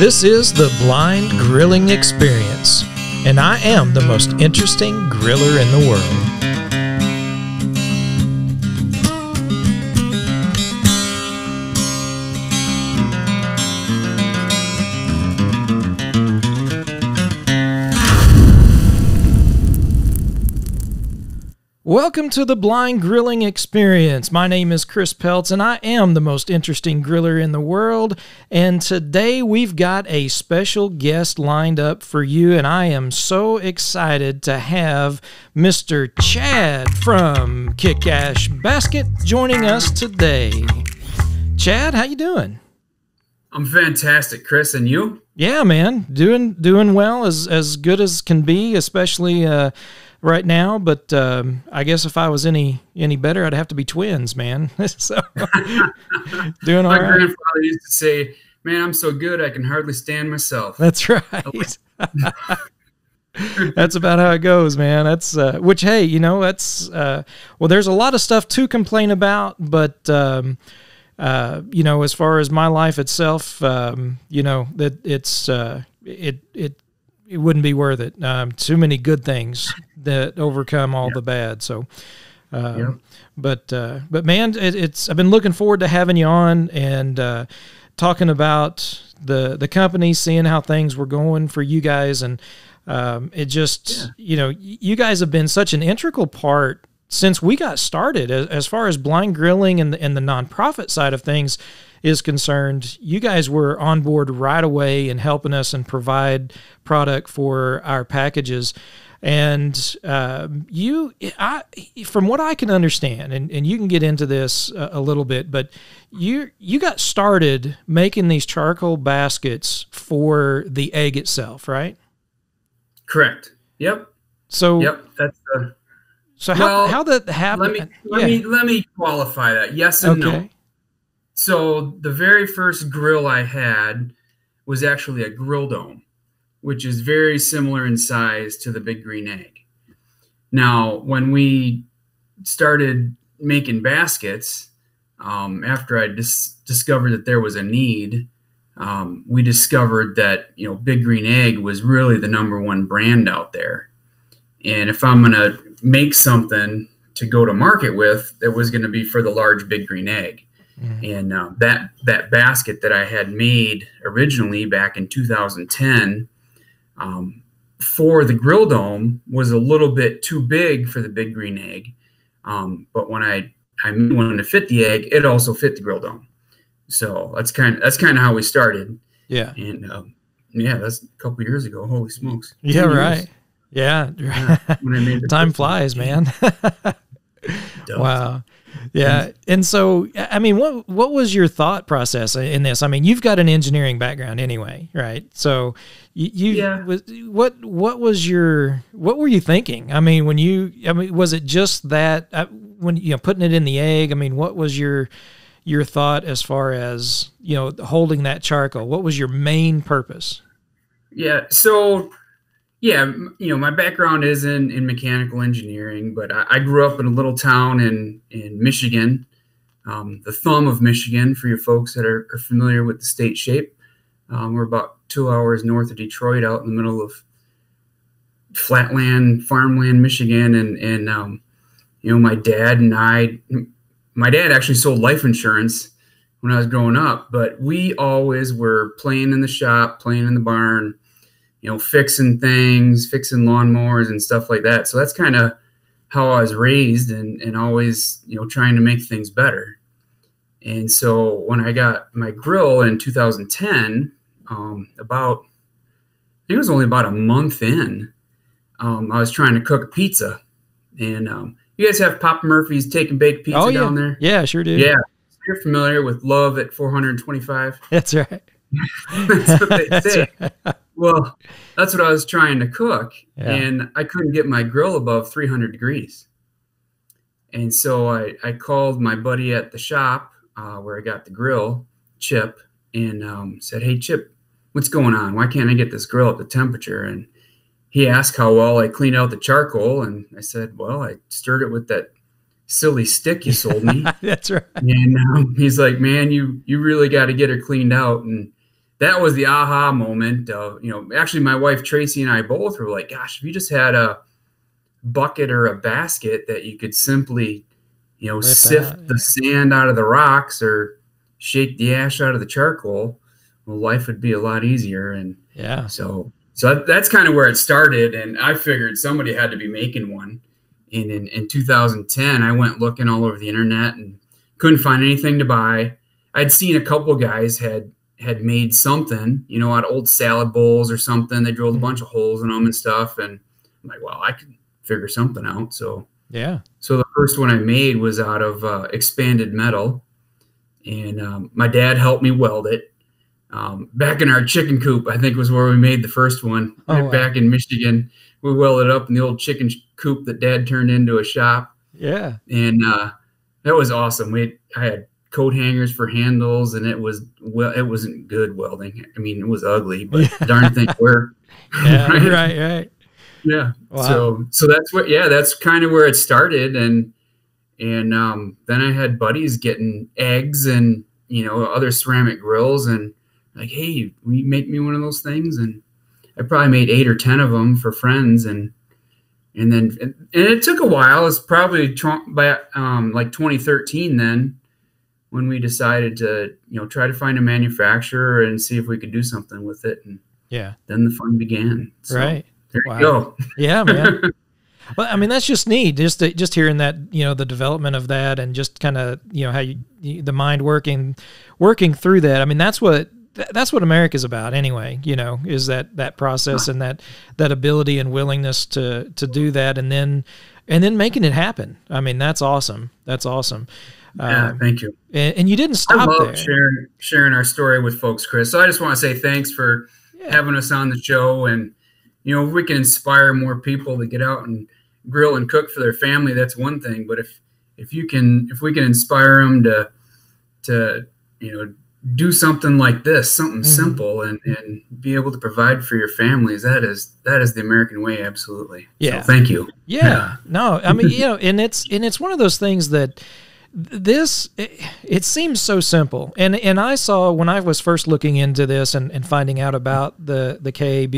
This is the Blind Grilling Experience, and I am the most interesting griller in the world. Welcome to the Blind Grilling Experience. My name is Chris Peltz, and I am the most interesting griller in the world. And today we've got a special guest lined up for you, and I am so excited to have Mr. Chad from Kick Ash Basket joining us today. Chad, how you doing? I'm fantastic, Chris, and you? Yeah, man, doing doing well, as as good as can be, especially. Uh, right now, but um, I guess if I was any any better, I'd have to be twins, man. so doing all My right. grandfather used to say, "Man, I'm so good I can hardly stand myself." That's right. that's about how it goes, man. That's uh, which, hey, you know, that's uh, well. There's a lot of stuff to complain about, but um, uh, you know, as far as my life itself, um, you know, that it's uh, it it it wouldn't be worth it. Um, too many good things that overcome all the bad. So, um, Yeah. but uh, but man, it, it's I've been looking forward to having you on and uh, talking about the the company, seeing how things were going for you guys, and um, it just you know you guys have been such an integral part since we got started as, as far as blind grilling and the, and the nonprofit side of things is concerned, you guys were on board right away and helping us and provide product for our packages. And um, you, I, from what I can understand, and, and you can get into this a, a little bit, but you you got started making these charcoal baskets for the egg itself, right? Correct. Yep. So, Yep. That's the. so how Well, how that happened? Let me let Yeah. me let me qualify that. Yes and no. okay. So the very first grill I had was actually a grill dome, which is very similar in size to the big green egg. Now, when we started making baskets, um, after I dis- discovered that there was a need, um, we discovered that you know Big Green Egg was really the number one brand out there. And if I'm gonna make something to go to market with, it was going to be for the large Big Green Egg Mhm. and uh, that that basket that I had made originally back in 2010 um, for the grill dome was a little bit too big for the big green egg. Um, but when I I one to fit the egg, it also fit the grill dome. So that's kind of that's kind of how we started. Yeah. And um, yeah, that's a couple years ago. Holy smokes! Yeah. Years Right. Yeah. when I made the Time flies, man. Wow. Yeah. And so, I mean, what what was your thought process in this? I mean, you've got an engineering background anyway, right? So, you, you Yeah. was what what was your what were you thinking? I mean, when you I mean, was it just that uh, when you know putting it in the egg? I mean, what was your your thought as far as you know holding that charcoal? What was your main purpose? Yeah. So, yeah, you know, my background is in, in mechanical engineering, but I, I grew up in a little town in, in Michigan, um, the thumb of Michigan, for you folks that are, are familiar with the state shape. Um, we're about two hours north of Detroit, out in the middle of flatland, farmland, Michigan. And, and um, you know, my dad and I, my dad actually sold life insurance when I was growing up, but we always were playing in the shop, playing in the barn, you know, fixing things, fixing lawnmowers and stuff like that. So that's kind of how I was raised and, and always, you know, trying to make things better. And so when I got my grill in 2010, um, about, I think it was only about a month in, um, I was trying to cook a pizza. And um, you guys have Papa Murphy's Take and Bake Pizza oh yeah, down there? yeah, sure do. Yeah. You're familiar with Love at 425. that's right. That's what they say. right. Well, that's what I was trying to cook, Yeah. and I couldn't get my grill above 300 degrees. And so I, I called my buddy at the shop uh, where I got the grill, Chip, and um, said, Hey, Chip, what's going on? Why can't I get this grill at the temperature? And he asked how well I cleaned out the charcoal. And I said, Well, I stirred it with that silly stick you sold me. that's right. and um, he's like, "Man, you you really got to get her cleaned out." And that was the aha moment of you know actually my wife Tracy and I both were like, gosh, if you just had a bucket or a basket that you could simply you know Lift sift out, yeah. the sand out of the rocks or shake the ash out of the charcoal, well, life would be a lot easier. And yeah, so so that's kind of where it started. And I figured somebody had to be making one. And in, in 2010, I went looking all over the internet and couldn't find anything to buy. I'd seen a couple guys had had made something, you know, out of old salad bowls or something. They drilled a bunch of holes in them and stuff. And I'm like, well, I could figure something out. So yeah. So the first one I made was out of uh, expanded metal, and um, my dad helped me weld it. Um, back in our chicken coop, I think was where we made the first one. Oh, wow. Back in Michigan, we welded up in the old chicken coop that Dad turned into a shop. Yeah, and uh, that was awesome. We I had coat hangers for handles, and it was well, it wasn't good welding. I mean, it was ugly, but darn thing worked. Yeah, right, right. right. Yeah. Wow. So so that's what yeah, that's kind of where it started and and um, then I had buddies getting eggs and you know other ceramic grills and like hey, will you make me one of those things and I probably made 8 or 10 of them for friends and and then and it took a while. It's probably by um, like 2013 then when we decided to you know try to find a manufacturer and see if we could do something with it and yeah then the fun began so, right there wow. you go. yeah, man. well, I mean, that's just neat. Just just hearing that, you know, the development of that, and just kind of, you know, how you, the mind working, working through that. I mean, that's what that's what America's about anyway, you know, is that that process and that that ability and willingness to to do that and then and then making it happen. I mean, that's awesome. That's awesome. Yeah, um, thank you. And, and, you didn't stop I love there. Sharing sharing our story with folks, Chris. So I just want to say thanks for yeah. having us on the show and you know, if we can inspire more people to get out and grill and cook for their family, that's one thing. But if if you can, if we can inspire them to to you know do something like this, something mm-hmm. simple, and and be able to provide for your families, that is that is the American way, absolutely. Yeah. So thank you. Yeah. no, I mean, you know, and it's and it's one of those things that this it, it, seems so simple. And and i saw when i was first looking into this and, and finding out about the the kab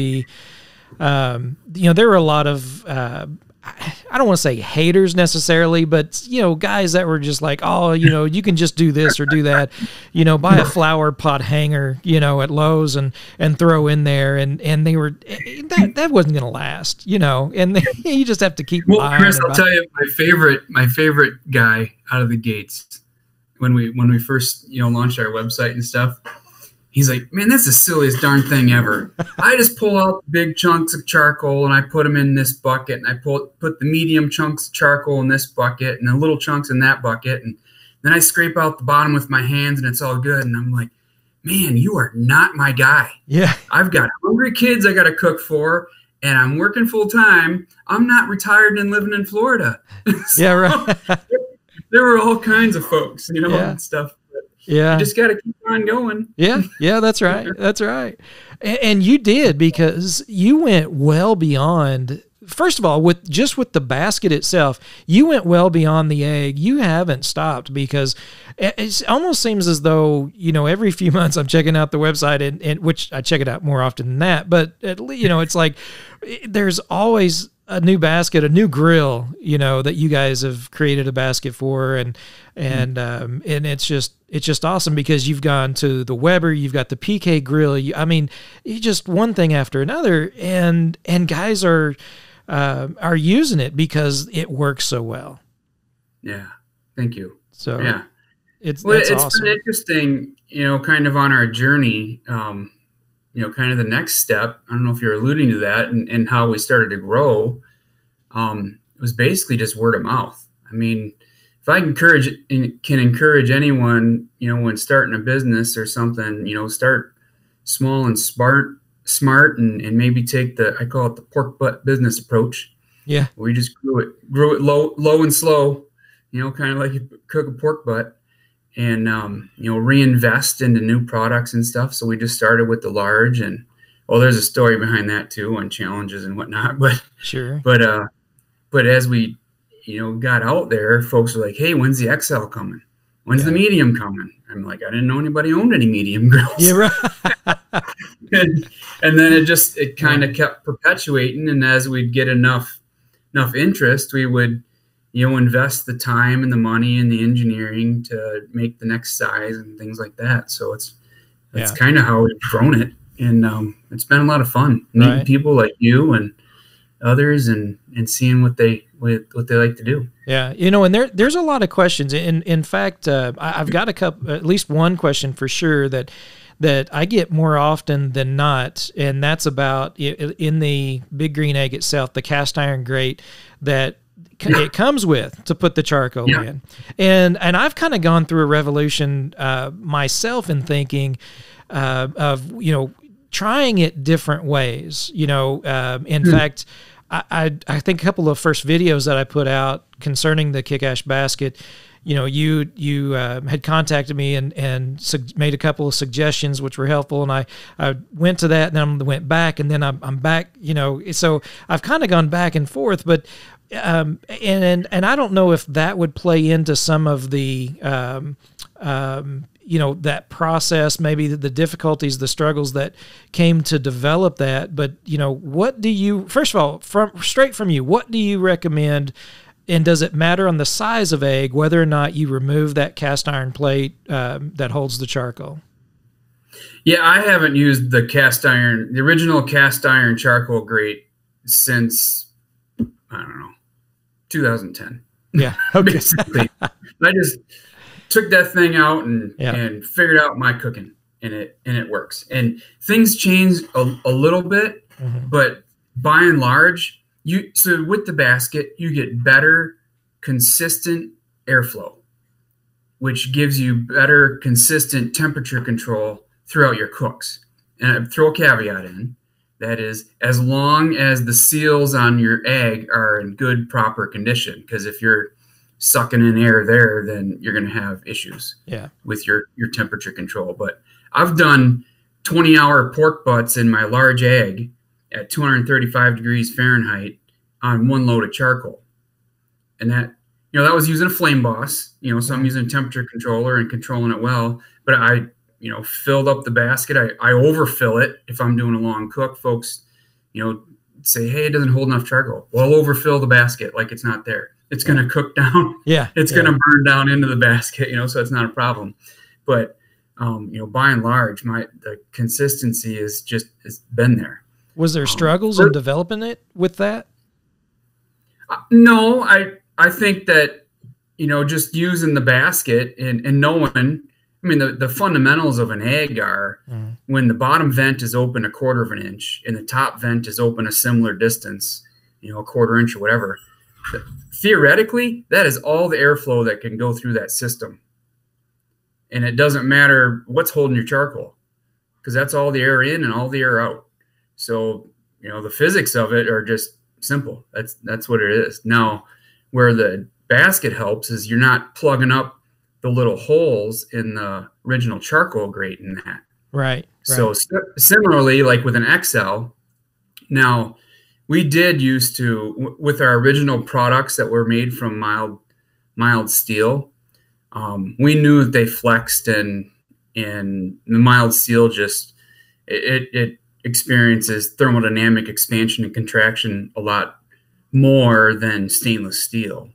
um, you know, there were a lot of, uh, I don't want to say haters necessarily, but you know, guys that were just like, oh, you know, you can just do this or do that, you know, buy a flower pot hanger, you know, at Lowe's and and throw in there, and and they were eh, that that wasn't going to last, you know, and you just have to keep. Well, Chris, I'll tell you, my favorite my favorite guy out of the gates when we when we first you know launched our website and stuff He's like, man, that's the silliest darn thing ever. I just pull out big chunks of charcoal and I put them in this bucket, and I pull put the medium chunks of charcoal in this bucket, and the little chunks in that bucket, and then I scrape out the bottom with my hands, and it's all good. And I'm like, man, you are not my guy. Yeah, I've got hungry kids I got to cook for, and I'm working full time. I'm not retired and living in Florida. so, yeah, right. there were all kinds of folks, you know, yeah. and stuff yeah. You just got to keep on going. Yeah. Yeah. That's right. That's right. And, and, you did because you went well beyond. First of all, with just with the basket itself, you went well beyond the egg. You haven't stopped because it almost seems as though you know every few months I'm checking out the website and, and which I check it out more often than that. But at least you know it's like eh, there's always a new basket, a new grill, you know, that you guys have created a basket for, and and um, and it's just it's just awesome because you've gone to the Weber, you've got the PK grill. You, I mean, you just one thing after another, and and guys are uh, are using it because it works so well. Yeah, thank you. So yeah, it's well, it's awesome. been interesting, you know, kind of on our journey. Um, you know, kind of the next step. I don't know if you're alluding to that and, and how we started to grow. Um, it was basically just word of mouth. I mean, if I encourage can encourage anyone, you know, when starting a business or something, you know, start small and smart, smart, and, and maybe take the I call it the pork butt business approach. Yeah, we just grew it, grew it low, low and slow, you know, kind of like you cook a pork butt, and um, you know, reinvest into new products and stuff. So we just started with the large, and well, there's a story behind that too on challenges and whatnot. But sure, but uh, but as we you know, got out there, folks were like, "Hey, when's the XL coming?" When's Yeah. the medium coming? I'm like, I didn't know anybody owned any medium grills. Yeah, right. and, and then it just it kind of kept perpetuating and as we'd get enough enough interest we would you know invest the time and the money and the engineering to make the next size and things like that so it's that's Yeah. kind of how we've grown it and um, it's been a lot of fun meeting Right. people like you and others and and seeing what they what, what they like to do Yeah, you know, and there there's a lot of questions. In in fact, uh, I, I've got a couple, at least one question for sure that that I get more often than not, and that's about in the Big Green Egg itself, the cast iron grate that c- it comes with to put the charcoal Yeah. in, and and I've kind of gone through a revolution uh, myself in thinking uh, of you know trying it different ways. You know, um, in fact, I, I I think a couple of first videos that I put out concerning the kick ash basket. You know, you you uh, had contacted me and and made a couple of suggestions which were helpful, and I, I went to that, and then I went back, and then I'm, I'm back. You know, so I've kind of gone back and forth, but um, and, and I don't know if that would play into some of the um, um, you know that process, maybe the, the difficulties, the struggles that came to develop that. But you know, what do you first of all, from straight from you, what do you recommend? And does it matter on the size of egg whether or not you remove that cast iron plate um, that holds the charcoal? yeah i haven't used the cast iron the original cast iron charcoal grate since i don't know 2010 Yeah. Okay. basically. I just took that thing out and Yeah. and figured out my cooking, and it and it works. And things change a, a little bit, Mhm. but by and large, you so with the basket you get better, consistent airflow, which gives you better, consistent temperature control throughout your cooks. And I throw a caveat in. That is, as long as the seals on your egg are in good, proper condition. Because if you're sucking in air there, then you're going to have issues Yeah. with your your temperature control. But I've done 20 hour pork butts in my large egg at 235 degrees Fahrenheit on one load of charcoal, and that you know that was using a flame boss. You know, so I'm using a temperature controller and controlling it well. But I you know filled up the basket. I I overfill it if I'm doing a long cook. Folks, you know, say hey, it doesn't hold enough charcoal. Well, I'll overfill the basket like it's not there. It's going to cook down Yeah. it's yeah. going to burn down into the basket, you know, so it's not a problem. But um, you know, by and large, my the consistency is just has been there. Was there struggles in developing it with that? Uh, no, I I think that you know, just using the basket and and knowing. I mean, the, the fundamentals of an egg are Mhm. when the bottom vent is open a quarter of an inch and the top vent is open a similar distance, you know, a quarter inch or whatever. Theoretically, that is all the airflow that can go through that system. And it doesn't matter what's holding your charcoal because that's all the air in and all the air out. So, you know, the physics of it are just simple. That's that's what it is. Now, where the basket helps is you're not plugging up the little holes in the original charcoal grate in that. Right. So right. similarly, like with an XL, now we did used to with our original products that were made from mild mild steel. Um, we knew that they flexed and and the mild steel just it, it, it experiences thermodynamic expansion and contraction a lot more than stainless steel.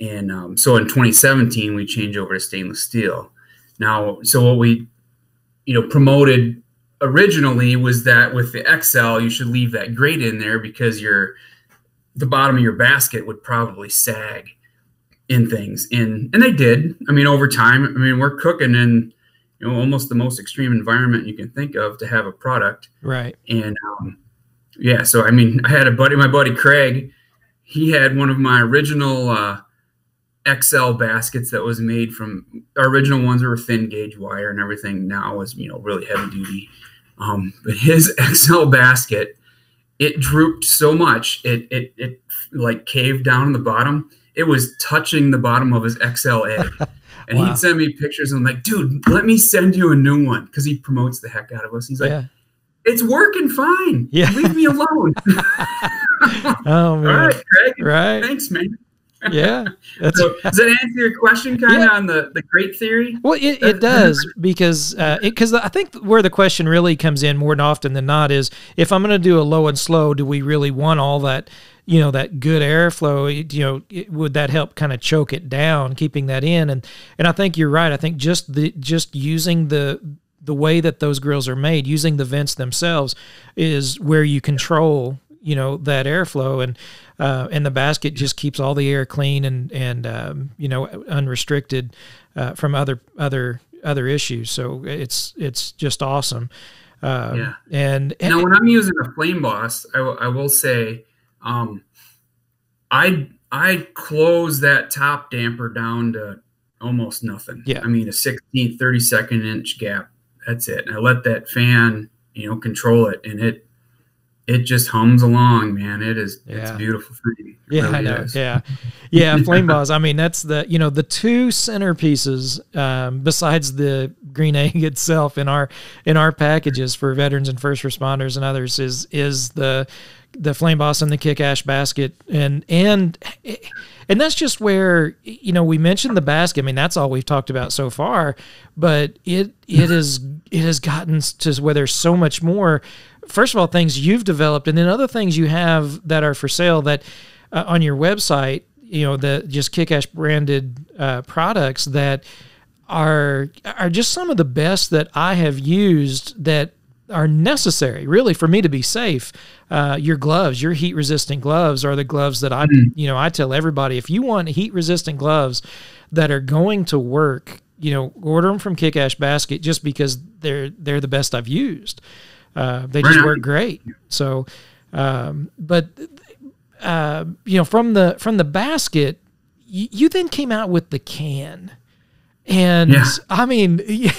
And um, so in 2017, we changed over to stainless steel. Now, so what we you know promoted originally was that with the XL you should leave that grate in there because your the bottom of your basket would probably sag in things and and they did I mean over time I mean we're cooking in you know almost the most extreme environment you can think of to have a product right. and um, yeah so I mean I had a buddy my buddy Craig he had one of my original uh, XL baskets that was made from our original ones were thin gauge wire and everything now is you know really heavy duty um, but his XL basket it drooped so much it it it like caved down in the bottom it was touching the bottom of his XL egg and Wow. he'd send me pictures and I'm like dude let me send you a new one because he promotes the heck out of us he's like yeah. it's working fine Yeah. leave me alone Oh man. right Craig Right. thanks man yeah. So, does that answer your question kind of yeah. on the, the grate theory? Well, it, it does because because uh, I think where the question really comes in more often than not is if I'm going to do a low and slow, do we really want all that you know that good airflow you know it, would that help kind of choke it down keeping that in and and I think you're right I think just the just using the the way that those grills are made using the vents themselves is where you control you know that airflow and uh, and the basket just keeps all the air clean and and um, you know unrestricted uh, from other other other issues so it's it's just awesome um, yeah and, and now when I'm using a flame boss I, w- I will say um, I I close that top damper down to almost nothing. Yeah. I mean a 16, 32nd inch gap. That's it. And I let that fan, you know, control it and it it just hums along, man. It is yeah. it's beautiful thing. Yeah, really I know. Is. Yeah. Yeah, flame boss. I mean, that's the you know, the two centerpieces, um, besides the green egg itself in our in our packages for veterans and first responders and others is is the the flame boss and the kick ash basket and and and that's just where you know we mentioned the basket i mean that's all we've talked about so far but it it is it has gotten to where there's so much more first of all things you've developed and then other things you have that are for sale that uh, on your website you know the just kick ash branded uh, products that are are just some of the best that i have used that are necessary really for me to be safe uh, your gloves your heat resistant gloves are the gloves that i mm. you know i tell everybody if you want heat resistant gloves that are going to work you know order them from kick ash basket just because they're they're the best i've used uh, they just work great so um, but uh, you know from the from the basket you, you then came out with the can and yeah. I mean, you,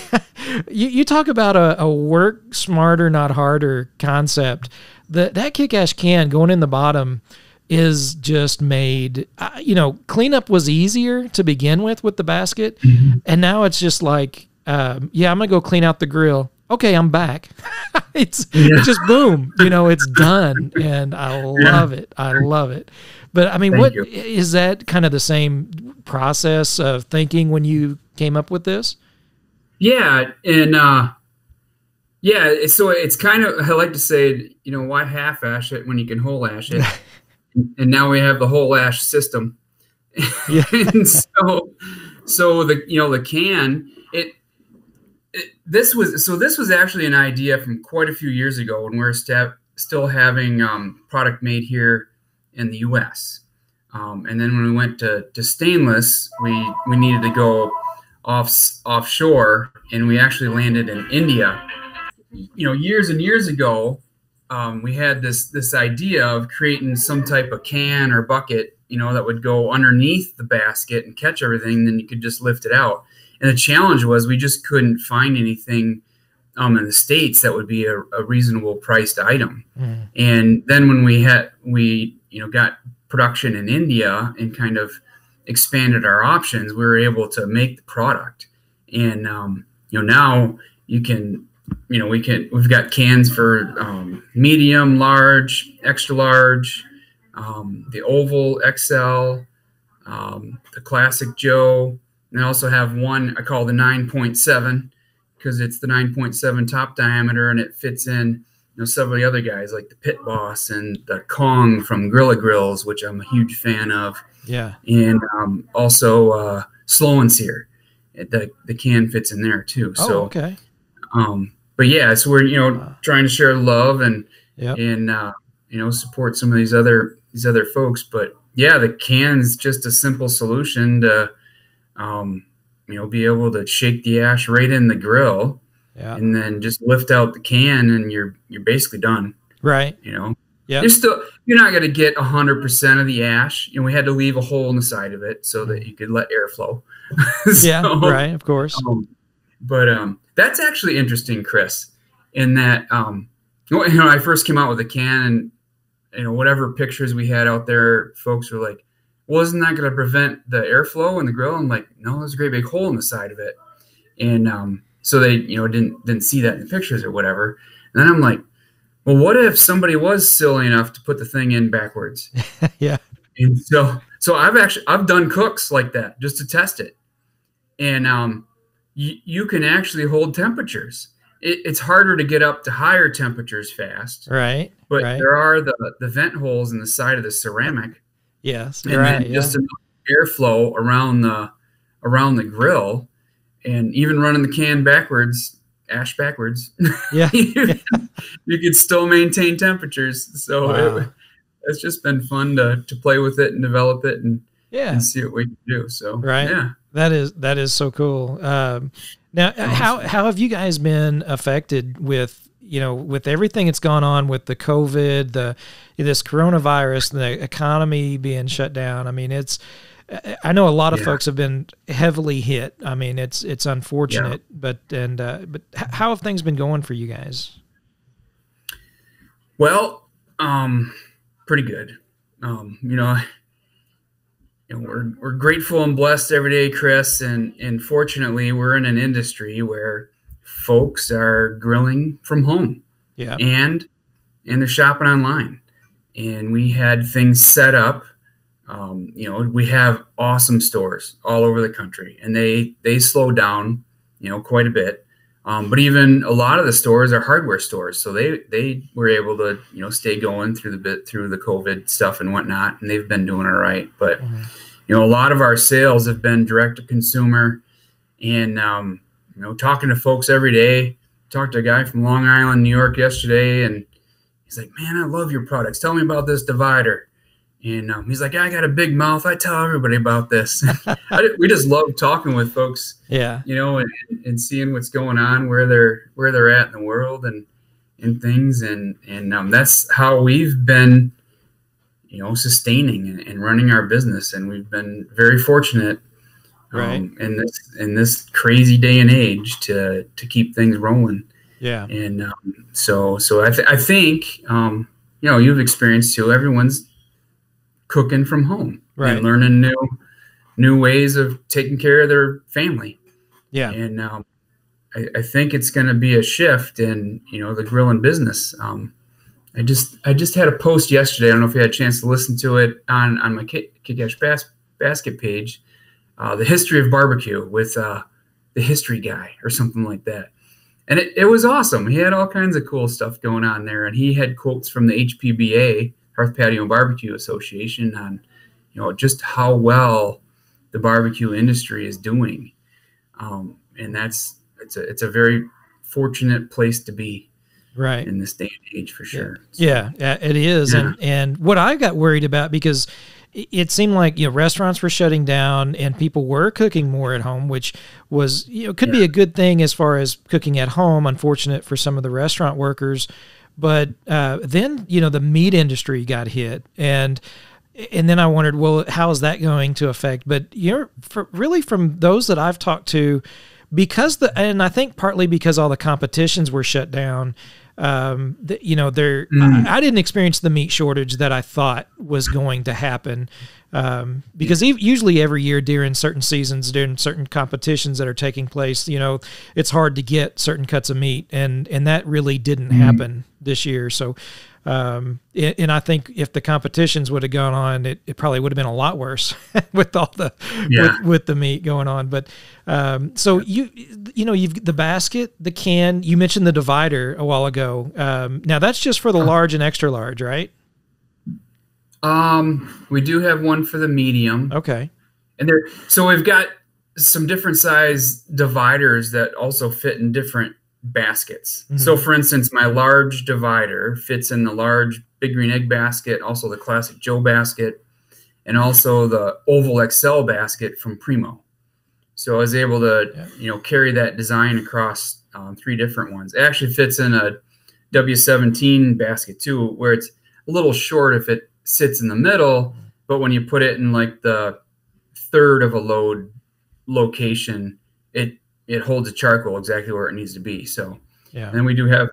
you talk about a, a, work smarter, not harder concept. That that kick ash can going in the bottom is just made. Uh, you know, cleanup was easier to begin with with the basket, mm-hmm. and now it's just like, um, yeah, I'm gonna go clean out the grill. Okay, I'm back. it's yeah. it's just boom. You know, it's done, and I love yeah. it. I love it. But I mean, Thank what you. is that kind of the same process of thinking when you came up with this? Yeah, and uh, yeah, so it's kind of I like to say, you know, why half ash it when you can whole ash it? and now we have the whole ash system. Yeah. and so, so the you know the can this was so this was actually an idea from quite a few years ago when we are st- still having um, product made here in the U.S. Um, and then when we went to, to stainless, we we needed to go off offshore, and we actually landed in India. You know, years and years ago, um, we had this this idea of creating some type of can or bucket, you know, that would go underneath the basket and catch everything. Then you could just lift it out. And the challenge was we just couldn't find anything um, in the states that would be a, a reasonable priced item. Mm. And then when we had we you know got production in India and kind of expanded our options, we were able to make the product. And um, you know now you can you know we can we've got cans for um, medium, large, extra large, um, the oval XL, um, the classic Joe. And I also have one I call the 9.7 because it's the 9.7 top diameter and it fits in you know several of the other guys like the Pit Boss and the Kong from Grilla Grills, which I'm a huge fan of. Yeah. And um, also uh, Slow and Sear. The the can fits in there too. Oh, so okay. Um, but yeah, so we're you know trying to share love and yep. and uh, you know support some of these other these other folks. But yeah, the can's just a simple solution to um, you know be able to shake the ash right in the grill, yeah. and then just lift out the can, and you're you're basically done. Right. You know. Yeah. You're still you're not going to get 100% of the ash. And we had to leave a hole in the side of it so that you could let air flow. so, yeah, right, of course. Um, but um, that's actually interesting, Chris, in that um, you know, I first came out with a can and you know whatever pictures we had out there, folks were like, "Wasn't that going to prevent the airflow in the grill?" I'm like, "No, there's a great big hole in the side of it," and um, so they you know didn't didn't see that in the pictures or whatever. And then I'm like, well, what if somebody was silly enough to put the thing in backwards? yeah. And so, so I've actually I've done cooks like that just to test it, and um, you you can actually hold temperatures. It, it's harder to get up to higher temperatures fast, right? But right. there are the the vent holes in the side of the ceramic. Yes, and right, then yeah. just enough airflow around the around the grill, and even running the can backwards, ash backwards. Yeah, you, you could still maintain temperatures. So Wow. it, it's just been fun to to play with it and develop it and, yeah. and see what we can do. So Right. yeah. That is that is so cool. Um, now, how how have you guys been affected with you know with everything that's gone on with the COVID, the this coronavirus, the economy being shut down? I mean, it's I know a lot of Yeah. folks have been heavily hit. I mean, it's it's unfortunate, but and uh, but how have things been going for you guys? Well, um, pretty good. Um, you know, you know, we're we're grateful and blessed every day, Chris, and and fortunately, we're in an industry where folks are grilling from home Yeah, and and they're shopping online, and we had things set up. Um, you know, we have awesome stores all over the country, and they they slow down, you know, quite a bit. Um, but even a lot of the stores are hardware stores, so they they were able to you know stay going through the bit through the COVID stuff and whatnot, and they've been doing all right. But Mhm. you know, a lot of our sales have been direct to consumer, and um, you know, talking to folks every day. Talked to a guy from Long Island, New York, yesterday, and he's like, "Man, I love your products. Tell me about this divider." And um, he's like, "I got a big mouth. I tell everybody about this." We just love talking with folks yeah, you know, and, and seeing what's going on, where they're where they're at in the world, and and things, and and um, that's how we've been, you know, sustaining and, and running our business, and we've been very fortunate, um, Right. in this in this crazy day and age to to keep things rolling, yeah, and um, so so I th- I think um, you know you've experienced too. Everyone's cooking from home, Right. and learning new new ways of taking care of their family yeah, and um, I, I think it's going to be a shift in you know the grilling business. Um, I just I just had a post yesterday. I don't know if you had a chance to listen to it on on my Kick Kickash Bas- Basket page, uh, the history of barbecue with uh, the history guy or something like that. And it, it was awesome. He had all kinds of cool stuff going on there, and he had quotes from the HPBA Hearth Patio and Barbecue Association on you know just how well the barbecue industry is doing um, and that's it's a it's a very fortunate place to be right. in this day and age for sure. So, Yeah, yeah, it is. Yeah. And and what I got worried about because it- seemed like you know restaurants were shutting down and people were cooking more at home, which was you know could be a good thing as far as cooking at home. Unfortunate for some of the restaurant workers, but uh, then you know the meat industry got hit and. And then I wondered, well, how is that going to affect? But you're for, really from those that I've talked to, because the and I think partly because all the competitions were shut down. Um, the, you know, there I, I didn't experience the meat shortage that I thought was going to happen. Um, because ev- usually every year during certain seasons, during certain competitions that are taking place, you know, it's hard to get certain cuts of meat, and and that really didn't happen this year. So, um, and, I think if the competitions would have gone on, it, it probably would have been a lot worse with all the Yeah. with, with the meat going on. But um, so you you know you've the basket, the can. You mentioned the divider a while ago. Um, now that's just for the large and extra large, right? Um, we do have one for the medium, Okay. and there. So we've got some different size dividers that also fit in different baskets. Mhm. So, for instance, my large divider fits in the large Big Green Egg basket, also the classic Joe basket, and also the Oval XL basket from Primo. So I was able to, Yeah. you know, carry that design across um, three different ones. It actually fits in a W17 basket too, where it's a little short if it sits in the middle, but when you put it in like the third of a load location, it it holds the charcoal exactly where it needs to be. So Yeah. and then we do have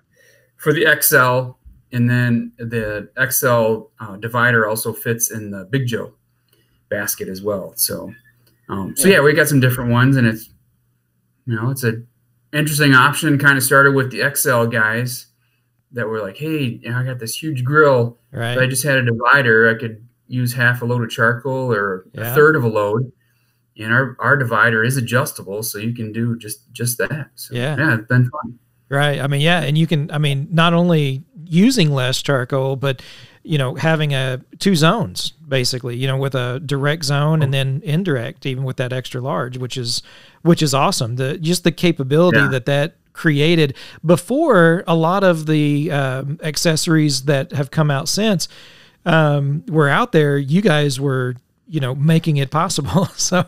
for the XL, and then the XL uh, divider also fits in the Big Joe basket as well. So, um, so yeah, we got some different ones, and it's you know it's a interesting option. Kind of started with the XL guys that were like, hey, you know, I got this huge grill, but I just had a divider. I could use half a load of charcoal or Yeah. a third of a load. And our, our divider is adjustable, so you can do just just that. So, Yeah. yeah, it's been fun. Right. I mean, yeah, and you can. I mean, not only using less charcoal, but you know, having a two zones basically. You know, with a direct zone and then indirect, even with that extra large, which is which is awesome. The just the capability Yeah. that that created before a lot of the um, accessories that have come out since um, were out there. You guys were you know making it possible so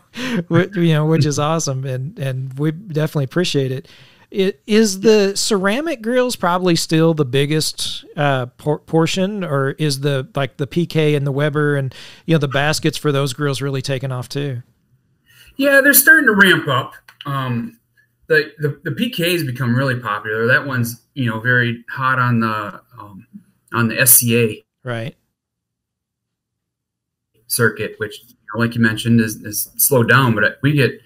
you know which is awesome and and we definitely appreciate it it is the ceramic grills probably still the biggest uh, por- portion, or is the like the PK and the Weber and you know the baskets for those grills really taking off too? Yeah, they're starting to ramp up. Um, the, the the PK has become really popular. That one's you know very hot on the um, on the SCA Right. Circuit, which you know, like you mentioned is, is slowed down. But we get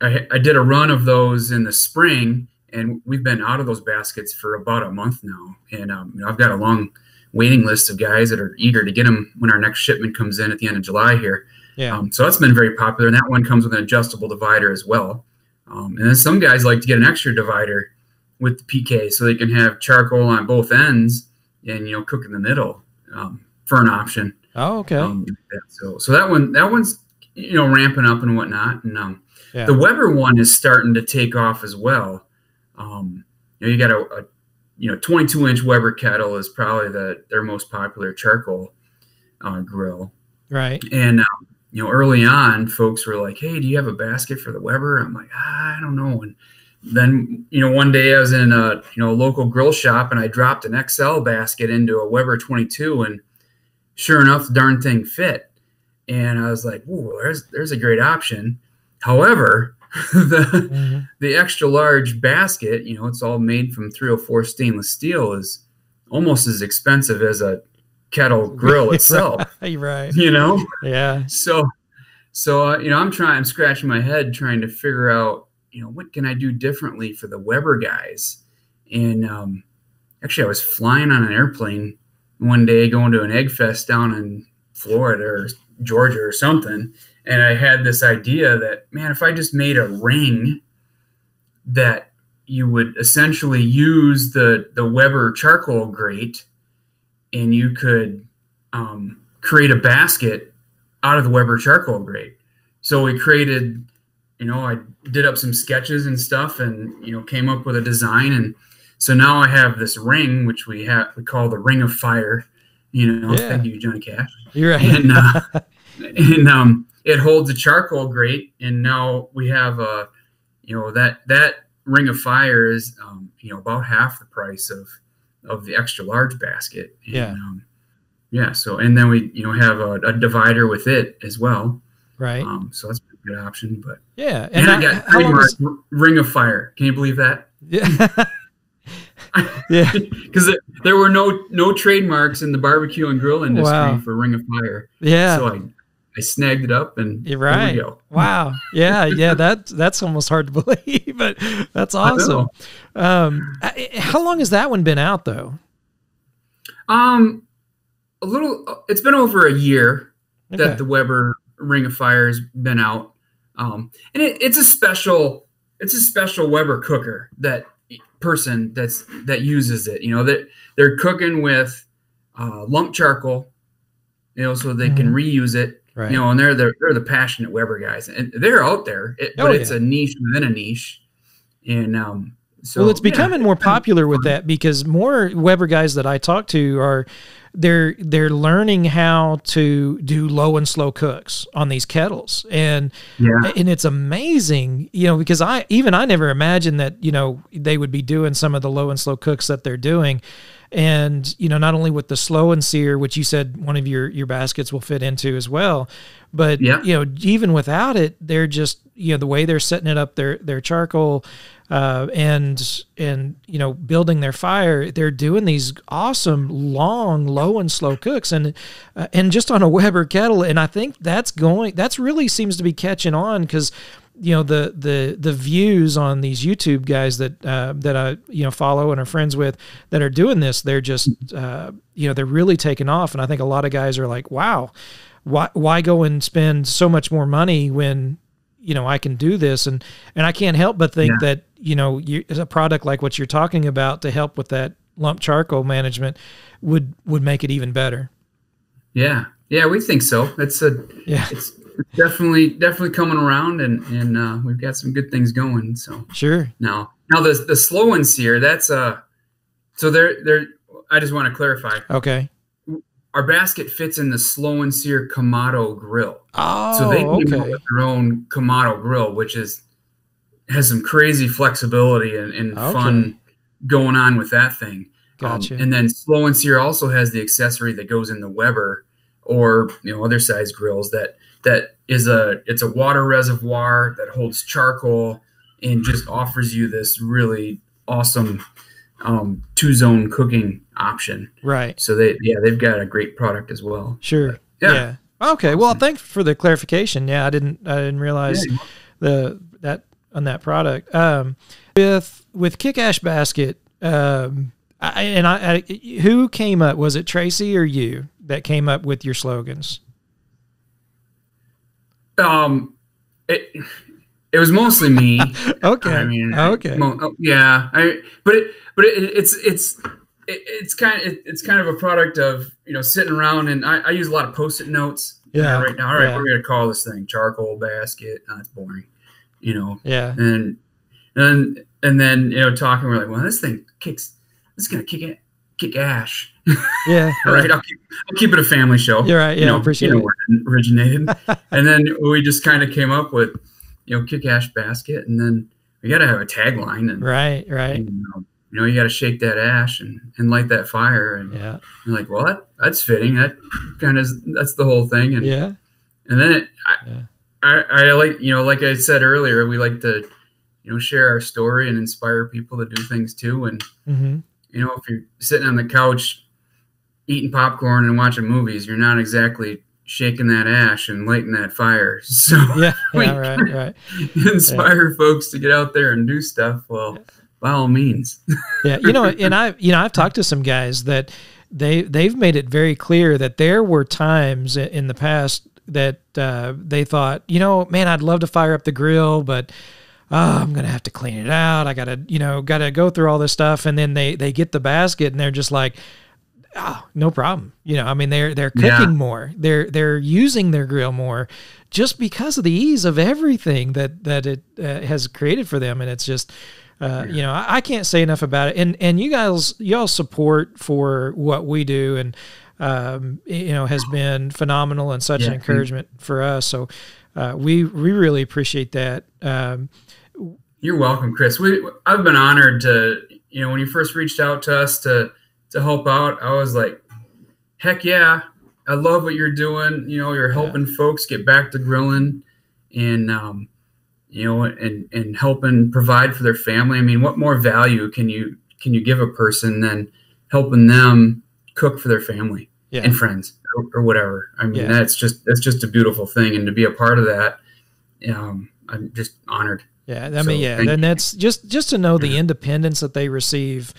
I, I did a run of those in the spring, and we've been out of those baskets for about a month now. And um, you know, I've got a long waiting list of guys that are eager to get them when our next shipment comes in at the end of July here. Yeah. Um, so that's been very popular, and that one comes with an adjustable divider as well. Um, and then some guys like to get an extra divider with the PK, so they can have charcoal on both ends and you know cook in the middle um, for an option. Oh, okay. Um, so so that one that one's you know ramping up and whatnot, and um, Yeah. the Weber one is starting to take off as well. Um, you know, you got a, a you know 22 inch Weber kettle is probably the their most popular charcoal uh, grill. right. And um, you know, early on, folks were like, "Hey, do you have a basket for the Weber?" I'm like, ah, "I don't know." And then you know, one day I was in a you know a local grill shop and I dropped an XL basket into a Weber 22, and sure enough, the darn thing fit. And I was like, "Ooh, there's there's a great option." However, the Mhm. the extra large basket, you know, it's all made from 304 stainless steel, is almost as expensive as a kettle grill itself. right. right. You know, Yeah. so so uh, you know i'm trying i'm scratching my head trying to figure out you know what can i do differently for the weber guys and um, actually i was flying on an airplane one day going to an egg fest down in florida or georgia or something and i had this idea that man if i just made a ring that you would essentially use the the weber charcoal grate and you could um, create a basket out of the Weber charcoal grate. So we created, you know, I did up some sketches and stuff, and you know, came up with a design, and so now I have this ring, which we have we call the Ring of Fire. You know, Yeah. thank you, Johnny Cash, You're right. and uh, and um, it holds a charcoal grate, and now we have a, you know, that that Ring of Fire is, um, you know, about half the price of of the extra large basket. And, Yeah. Um, yeah. So, and then we, you know, have a, a divider with it as well. right. Um, so that's a good option. But yeah. and, I I- got trademark is- Ring of Fire. Can you believe that? yeah. yeah. Because there were no no trademarks in the barbecue and grill industry Wow. for Ring of Fire. Yeah. So I I snagged it up and You're right. Wow. Yeah. Yeah. That that's almost hard to believe, but that's awesome. Um, I- how long has that one been out though? Um, a little. It's been over a year Okay. that the Weber Ring of Fire has been out. Um, and it, it's a special, it's a special Weber cooker that person that's that uses it. You know that they're cooking with uh, lump charcoal, you know, so they can reuse it. Mm-hmm. right. You know, and they're the they're the passionate Weber guys, and they're out there. It, Oh, but it's a niche within a niche, and um, so well, it's yeah, becoming more popular with that because more Weber guys that I talk to are they're they're learning how to do low and slow cooks on these kettles. And Yeah, and it's amazing you know because i even i never imagined that you know they would be doing some of the low and slow cooks that they're doing and you know not only with the slow and sear which you said one of your your baskets will fit into as well but Yeah. you know even without it they're just you know the way they're setting it up their their charcoal uh, and and you know building their fire they're doing these awesome long low and slow cooks and uh, and just on a Weber kettle and I think that's going that's really seems to be catching on because you know the the the views on these YouTube guys that uh, that I you know follow and are friends with that are doing this, they're just uh, you know they're really taking off, and I think a lot of guys are like, wow, why why go and spend so much more money when you know I can do this, and and I can't help but think yeah. that you know you, a product like what you're talking about to help with that lump charcoal management would would make it even better. Yeah, yeah, we think so. It's a yeah. It's definitely definitely coming around, and and uh, we've got some good things going. So sure. Now now the the slow and sear that's uh so they're they're I just want to clarify. Okay. Our basket fits in the slow and sear Kamado grill. Oh, so they came okay. with their own Kamado grill, which is has some crazy flexibility and, and okay. fun going on with that thing. Um, gotcha. Um, and then slow and sear also has the accessory that goes in the Weber or you know other size grills that that is a it's a water reservoir that holds charcoal and just offers you this really awesome um, two zone cooking option. Right. So they yeah they've got a great product as well. Sure. But, yeah. yeah. Okay. Well, thanks for the clarification. Yeah, I didn't I didn't realize yeah. the that on that product. Um, with with Kick Ash Basket, um, I, and I, I, who came up? Was it Tracy or you that came up with your slogans? Um, it it was mostly me. okay. I mean, okay. Mo- oh, yeah. I but it but it, it's it's it, it's kind of it, it's kind of a product of you know sitting around and I, I use a lot of post-it notes. Yeah. right now, all right, yeah. we're gonna call this thing charcoal basket. Oh, that's boring. You know. Yeah. And and and then you know talking, we're like, well, this thing kicks. This is gonna kick it kick ash. Yeah. All right. I'll keep, I'll keep it a family show. You're right. Yeah. You know, appreciate you know, it. originated. and then we just kind of came up with, you know, kick ash basket. And then we got to have a tagline. And, right. Right. And, you know, you, know, you got to shake that ash and, and light that fire. And yeah. you're like, well, that, that's fitting. That kind of, that's the whole thing. And yeah. And then it, I, yeah. I, I like, you know, like I said earlier, we like to, you know, share our story and inspire people to do things too. And, mm-hmm. You know, if you're sitting on the couch eating popcorn and watching movies, you're not exactly shaking that ash and lighting that fire. So yeah, yeah right, right. inspire yeah. folks to get out there and do stuff. Well, by all means. yeah, you know, and I, you know, I've talked to some guys that they they've made it very clear that there were times in the past that uh, they thought, you know, man, I'd love to fire up the grill, but oh, I'm gonna have to clean it out. I gotta, you know, gotta go through all this stuff, and then they they get the basket and they're just like oh, no problem. You know, I mean, they're they're cooking yeah. more. They're they're using their grill more, just because of the ease of everything that that it uh, has created for them. And it's just, uh, you know, I, I, can't say enough about it. And and you guys, y'all support for what we do, and um, you know, has been phenomenal and such yeah. an encouragement for us. So uh, we we really appreciate that. Um, You're welcome, Chris. We I've been honored to you know when you first reached out to us to to help out, I was like, heck yeah, I love what you're doing. You know, you're helping yeah. folks get back to grilling and, um, you know, and, and helping provide for their family. I mean, what more value can you, can you give a person than helping them cook for their family yeah. and friends or, or, whatever? I mean, yeah. that's just, that's just a beautiful thing. And to be a part of that, um, I'm just honored. Yeah. I mean, yeah. And that's just, just to know the independence that they receive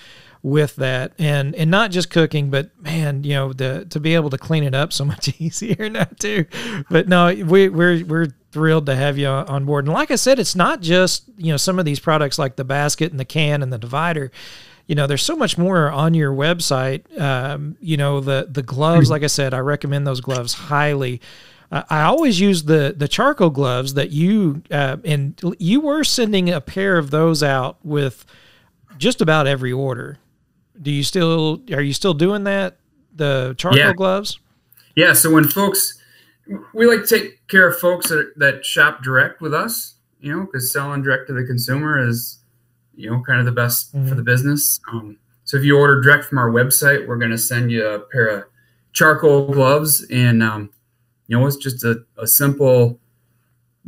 with that and and not just cooking but man you know the to be able to clean it up so much easier now too. But no we we're we're thrilled to have you on board. And like i said it's not just you know some of these products like the basket and the can and the divider. You know there's so much more on your website. Um, you know the the gloves like i said i recommend those gloves highly uh, I always use the the charcoal gloves that you uh, and you were sending a pair of those out with just about every order. Do you still are you still doing that? The charcoal yeah. gloves? Yeah. So when folks, we like to take care of folks that, that shop direct with us, you know, because selling direct to the consumer is, you know, kind of the best mm-hmm. for the business. Um, so if you order direct from our website, we're going to send you a pair of charcoal gloves, and um, you know, it's just a, a simple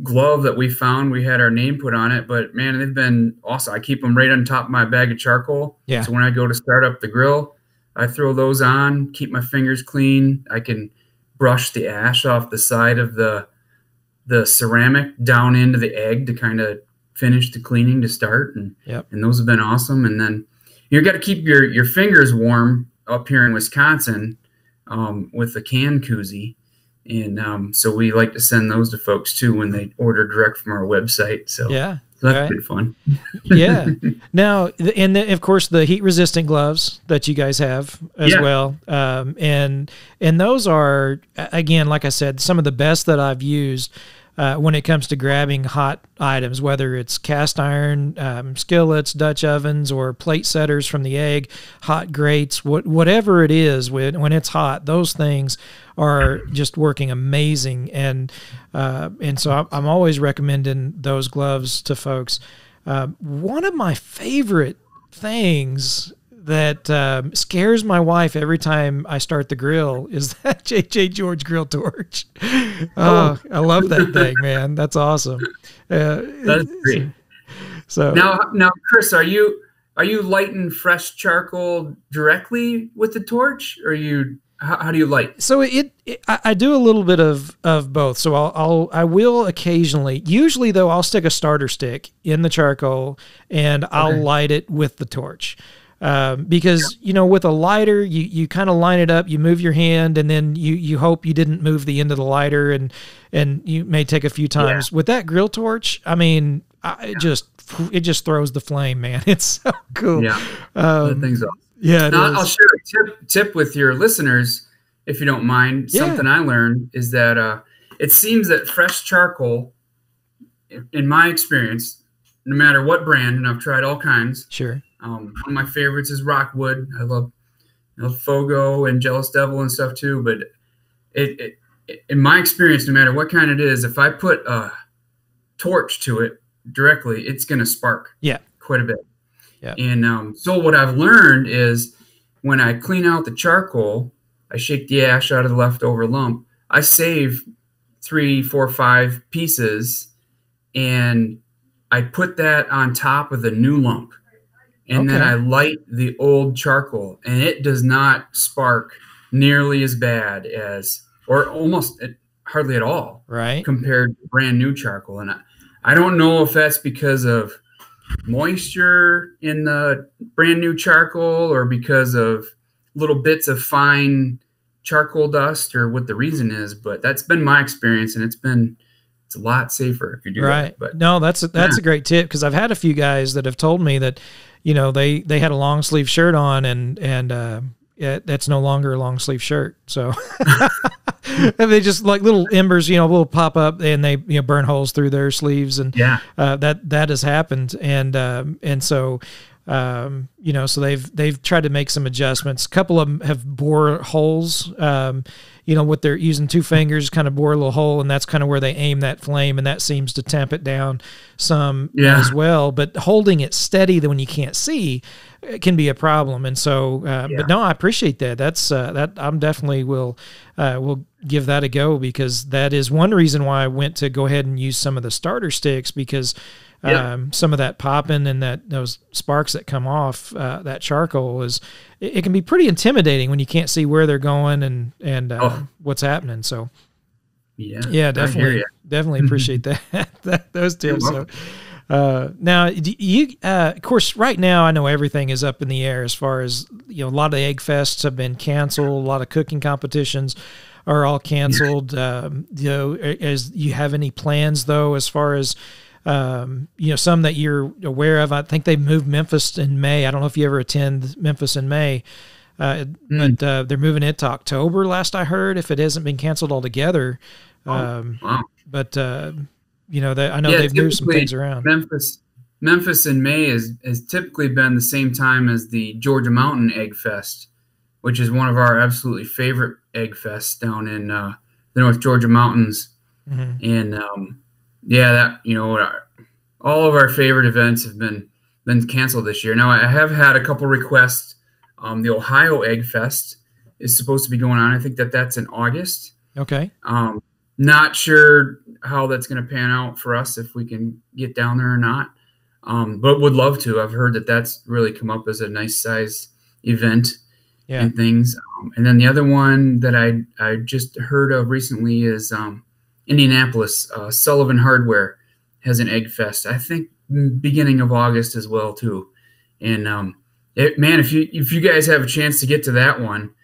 glove that we found. We had our name put on it, but man, they've been awesome. I keep them right on top of my bag of charcoal. Yeah. So when I go to start up the grill, I throw those on, keep my fingers clean. I can brush the ash off the side of the the ceramic down into the egg to kind of finish the cleaning to start, and Yep. and those have been awesome. And then you got to keep your your fingers warm up here in Wisconsin um, with the can koozie. And um, so we like to send those to folks too when they order direct from our website. So, Yeah. so that's right. pretty fun. yeah. Now, and then of course the heat resistant gloves that you guys have as Yeah. well, um, and and those are again, like I said, some of the best that I've used uh, when it comes to grabbing hot items, whether it's cast iron um, skillets, Dutch ovens, or plate setters from the egg, hot grates, what, whatever it is. When when it's hot, those things are just working amazing, and uh, and so I'm, I'm always recommending those gloves to folks. Uh, one of my favorite things that um, scares my wife every time I start the grill is that JJ George grill torch. Oh, I love that thing, man. That's awesome. Uh, That's great. So Now, now, Chris, are you are you lighting fresh charcoal directly with the torch, or you how, how do you light? so it, it I, I do a little bit of of both so I'll, I'll i will occasionally usually though i'll stick a starter stick in the charcoal and i'll Okay. light it with the torch um, because you know with a lighter you you kind of line it up you move your hand and then you you hope you didn't move the end of the lighter and and you may take a few times with that grill torch i mean I, it just it just throws the flame man it's so cool Yeah, um, that thing's awesome. yeah Now. I'll share a tip, tip with your listeners, if you don't mind. Yeah. Something I learned is that uh, it seems that fresh charcoal, in my experience, no matter what brand, and I've tried all kinds. sure Um, one of my favorites is Rockwood. I love, I love Fogo and Jealous Devil and stuff too. But it, it, it, in my experience, no matter what kind it is, if I put a torch to it directly, it's going to spark. Yeah. quite a bit. Yeah. And um, so what I've learned is when I clean out the charcoal, I shake the ash out of the leftover lump. I save three, four, five pieces, and I put that on top of the new lump, and then I light the old charcoal, and it does not spark nearly as bad as, or almost uh, hardly at all right compared to brand new charcoal. And I, I don't know if that's because of moisture in the brand new charcoal or because of little bits of fine charcoal dust or what the reason is, but that's been my experience and it's been it's a lot safer if you do right that. But no that's a, that's Yeah. a great tip because i've had a few guys that have told me that you know they they had a long sleeve shirt on and and uh that's no longer a long sleeve shirt. So and they just like little embers you know will pop up and they you know burn holes through their sleeves and yeah, uh, that that has happened, and um, and so um, you know, so they've they've tried to make some adjustments. A couple of them have bore holes, um, you know, what they're using two fingers, kind of bore a little hole, and that's kind of where they aim that flame, and that seems to tamp it down some Yeah. as well. But holding it steady, then when you can't see, it can be a problem. And so, uh, Yeah. but no, I appreciate that. That's uh, that I'm definitely will uh, will give that a go because that is one reason why I went to go ahead and use some of the starter sticks because Yeah. um, some of that popping and that those sparks that come off uh, that charcoal is it, it can be pretty intimidating when you can't see where they're going and and uh, Oh. what's happening. So yeah, yeah, definitely, definitely appreciate that, that those tips. So, uh, now you, uh, of course, right now I know everything is up in the air as far as you know. A lot of the egg fests have been canceled. A lot of cooking competitions are all canceled. Um, you know, as you have any plans though, as far as um, you know, some that you're aware of. I think they moved Memphis in May. I don't know if you ever attend Memphis in May. Uh, Hmm. But uh, they're moving it to October. Last I heard, if it hasn't been canceled altogether, Oh, um, wow. but uh, you know, they, I know Yeah, they've moved some things around. Memphis, Memphis in May is has typically been the same time as the Georgia Mountain Egg Fest, which is one of our absolutely favorite egg Fest down in uh, the North Georgia Mountains. Mhm. And um, yeah, that you know, our, all of our favorite events have been been canceled this year. Now I have had a couple requests. Um, the Ohio Egg Fest is supposed to be going on. I think that that's in August. Okay. Um, not sure how that's going to pan out for us if we can get down there or not. Um, but would love to. I've heard that that's really come up as a nice size event Yeah. and things. Um, and then the other one that I I just heard of recently is um, Indianapolis, uh, Sullivan Hardware has an egg fest. I think beginning of August as well too. And um, it, man, if you if you guys have a chance to get to that one,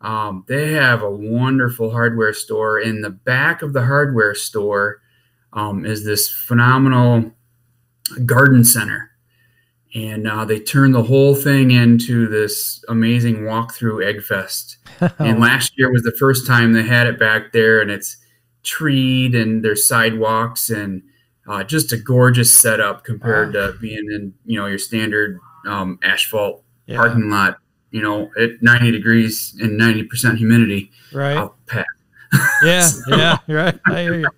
um, they have a wonderful hardware store. In the back of the hardware store um, is this phenomenal garden center, and uh, they turned the whole thing into this amazing walkthrough egg fest. and last year was the first time they had it back there, and it's treed and there's sidewalks and uh, just a gorgeous setup compared wow. to being in you know your standard um, asphalt yeah. parking lot. You know, at 90 degrees and 90 percent humidity. Right. Yeah, so. yeah, right. I hear you.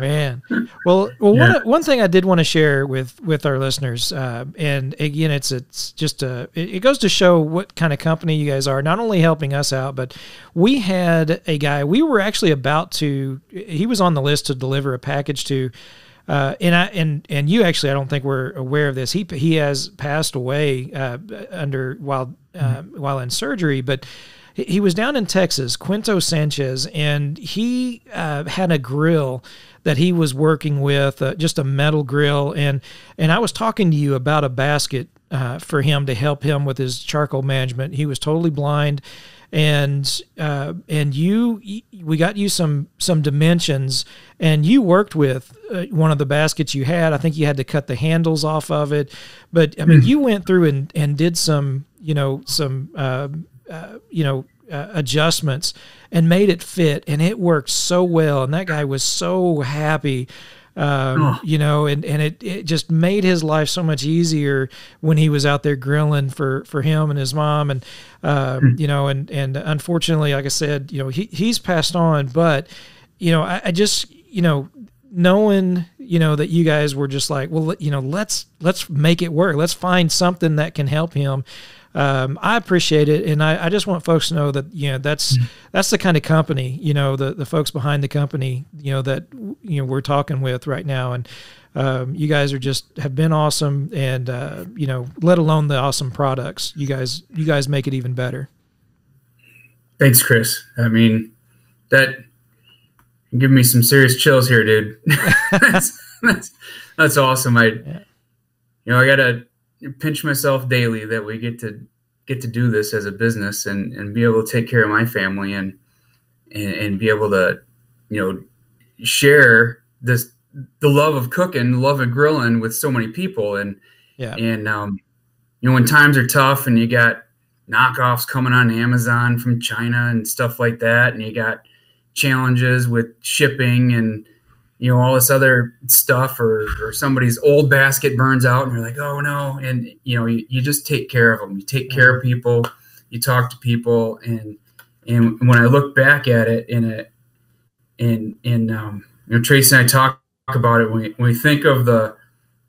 Man, well, well, yeah. one one thing I did want to share with with our listeners, uh, and again, it's it's just a it, it, goes to show what kind of company you guys are. Not only helping us out, but we had a guy. We were actually about to. He was on the list to deliver a package to. Uh, and I and and you actually, I don't think we're aware of this. He he has passed away uh, under while mm-hmm. while in surgery, but he was down in Texas, Quinto Sanchez, and he uh, had a grill that he was working with, uh, just a metal grill, and and I was talking to you about a basket uh, for him to help him with his charcoal management. He was totally blind, and uh, and you we got you some some dimensions, and you worked with uh, one of the baskets you had. I think you had to cut the handles off of it, but I mean, mm. you went through and and did some you know some uh, you know uh, adjustments and made it fit and it worked so well and that guy was so happy um, you know and, and it, it just made his life so much easier when he was out there grilling for for him and his mom and um, mm. you know and and unfortunately like i said you know he, he's passed on but you know I, I just you know knowing you know that you guys were just like well you know let's let's make it work. Let's find something that can help him um, I appreciate it, and I, I, just want folks to know that you know that's mm-hmm. that's the kind of company you know the the folks behind the company you know that you know we're talking with right now, and um, you guys are just have been awesome, and uh, you know let alone the awesome products you guys you guys make it even better. Thanks, Chris. I mean that give me some serious chills here, dude. that's, that's, that's awesome. I yeah. you know I gotta pinch myself daily that we get to get to do this as a business and, and be able to take care of my family and, and, and be able to, you know, share this, the love of cooking, the love of grilling with so many people. And, yeah. and, um, you know, when times are tough and you got knockoffs coming on Amazon from China and stuff like that, and you got challenges with shipping and, you know all this other stuff or, or somebody's old basket burns out and you're like oh no. And you know you, you just take care of them you take care of people. You talk to people. And and when i look back at it in a in in um, you know tracy and i talk about it when we, when we think of the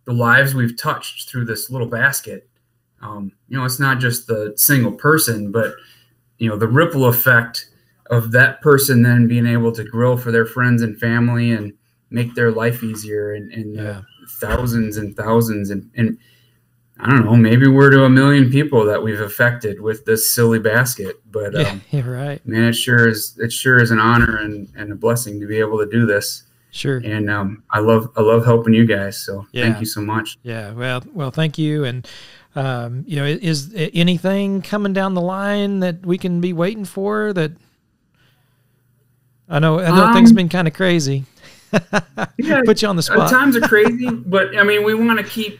the lives we've touched through this little basket um, you know it's not just the single person but you know the ripple effect of that person then being able to grow for their friends and family and make their life easier and, and yeah. thousands and thousands and, and I don't know, maybe we're to a million people that we've affected with this silly basket. But yeah, um, you're right. Man, it sure is it sure is an honor and, and a blessing to be able to do this. Sure. And um, I love I love helping you guys. So yeah. thank you so much. Yeah. Well well thank you. And um, you know, is, is anything coming down the line that we can be waiting for that I know I know um, things have been kind of crazy yeah, put you on the spot. Times are crazy, but I mean, we want to keep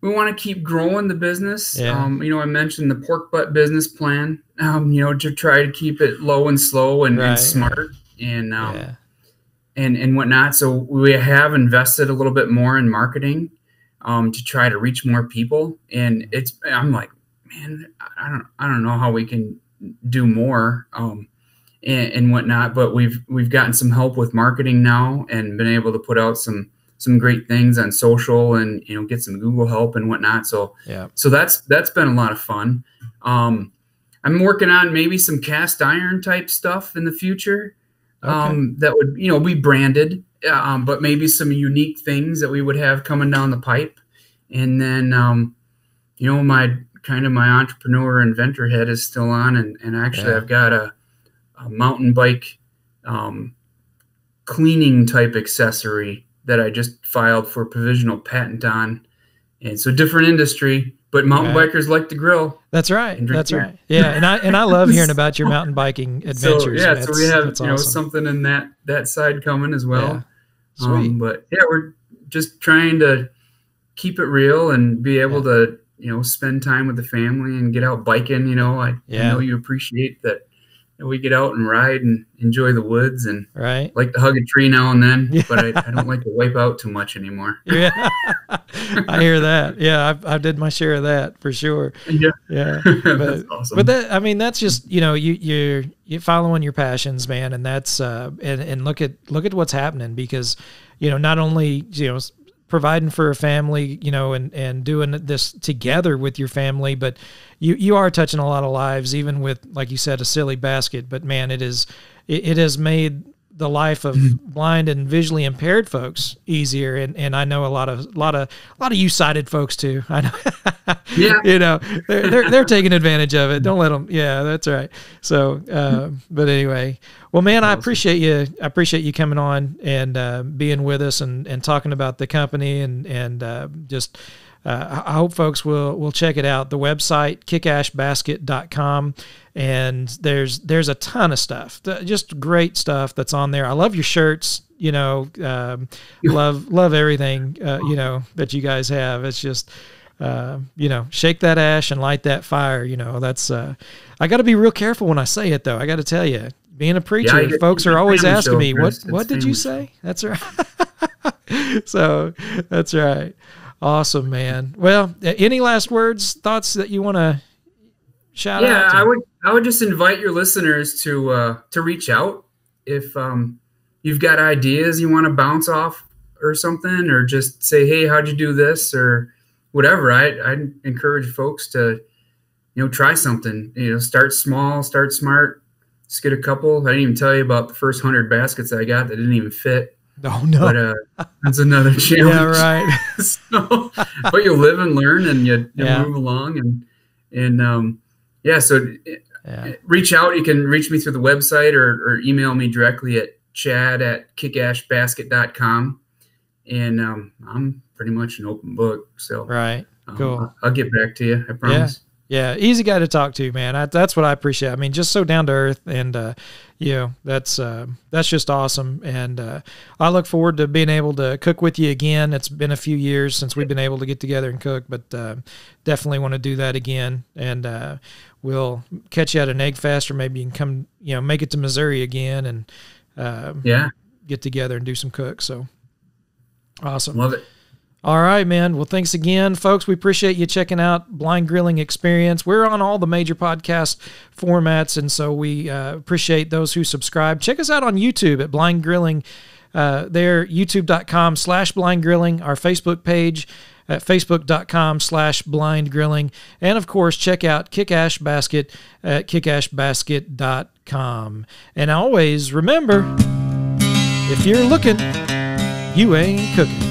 we want to keep growing the business. Yeah. Um, you know, I mentioned the pork butt business plan. Um, you know, to try to keep it low and slow and, right. and smart and um, yeah. and and whatnot. So we have invested a little bit more in marketing um, to try to reach more people. And it's I'm like, man, I don't I don't know how we can do more. Um, and, and whatnot. But we've we've gotten some help with marketing now and been able to put out some some great things on social and you know get some Google help and whatnot. So yeah, so that's that's been a lot of fun. Um, I'm working on maybe some cast iron type stuff in the future okay. um, that would you know be branded, um, but maybe some unique things that we would have coming down the pipe. And then um, you know my kind of my entrepreneur inventor head is still on, and, and actually yeah. I've got a a mountain bike um, cleaning type accessory that I just filed for provisional patent on. And so different industry, but mountain Right. bikers like to grill. That's right. That's beer. right. Yeah, and I and I love hearing about your mountain biking adventures. So yeah, so That's- we have you know awesome. something in that that side coming as well. Yeah. Sweet. Um, but yeah, we're just trying to keep it real and be able to you know spend time with the family and get out biking. You know, I, I know you appreciate that know, we get out and ride and enjoy the woods and right. like to hug a tree now and then, Yeah. but I, I don't like to wipe out too much anymore. Yeah, I hear that. Yeah, I, I did my share of that for sure. Yeah, Yeah, that's awesome. but that I mean that's just you know you you're you following your passions, man, and that's uh and and look at look at what's happening because you know not only you know providing for a family, you know, and and doing this together with your family, but you you are touching a lot of lives, even with like you said a silly basket. But man, it is it, it has made the life of blind and visually impaired folks easier and, and I know a lot of a lot of a lot of you sighted folks too. I know Yeah. you know they're, they're they're taking advantage of it. Don't let them. Yeah, that's right. So, uh, but anyway, well, man, I appreciate you. I appreciate you coming on and uh, being with us and, and talking about the company and and uh, just. Uh, I hope folks will will check it out. The website kickashbasket.com and there's there's a ton of stuff, just great stuff that's on there. I love your shirts. You know, um, love love everything. Uh, you know that you guys have. It's just uh, you know, shake that ash and light that fire. You know, that's, uh, I got to be real careful when I say it though. I got to tell you, being a preacher, get- folks are always asking me, what, what did you say? That's right. so that's right. Awesome, man. Well, any last words, thoughts that you want to shout yeah, out? to? I would I would just invite your listeners to uh, to reach out if um, you've got ideas you want to bounce off or something, or just say, hey, how'd you do this or whatever. I I encourage folks to you know try something. You know, start small, start smart. Just get a couple. I didn't even tell you about the first hundred baskets I got that didn't even fit, Oh, no. but uh, that's another challenge. yeah, right. so, but you live and learn and you, you Yeah. move along and and um, yeah so Yeah. reach out you can reach me through the website or, or email me directly at chad at kickashbasket.com and um, i'm pretty much an open book so Right. um, Cool. I'll, I'll get back to you i promise Yeah, easy guy to talk to, man. I, that's what I appreciate. I mean, just so down to earth, and uh, know, that's uh, that's just awesome. And uh, I look forward to being able to cook with you again. It's been a few years since we've been able to get together and cook, but uh, definitely want to do that again. And uh, we'll catch you at an egg fest, or maybe you can come, you know, make it to Missouri again and uh, yeah get together and do some cook. So awesome. love it All right, man. Well, thanks again, folks. We appreciate you checking out Blind Grilling Experience. We're on all the major podcast formats, and so we uh, appreciate those who subscribe. Check us out on YouTube at Blind Grilling. Uh, there, youtube.com slash blind grilling, our Facebook page at facebook.com slash blind grilling. And of course, check out Kick Ash Basket at kickashbasket.com. And always remember, if you're looking, you ain't cooking.